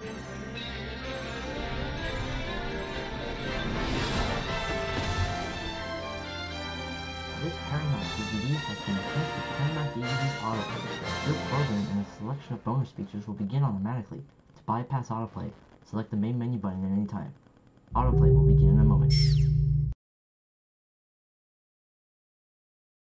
This Paramount DVD has been enhanced with Paramount DVD's autoplay. Your program and a selection of bonus features will begin automatically. To bypass autoplay, select the main menu button at any time. Autoplay will begin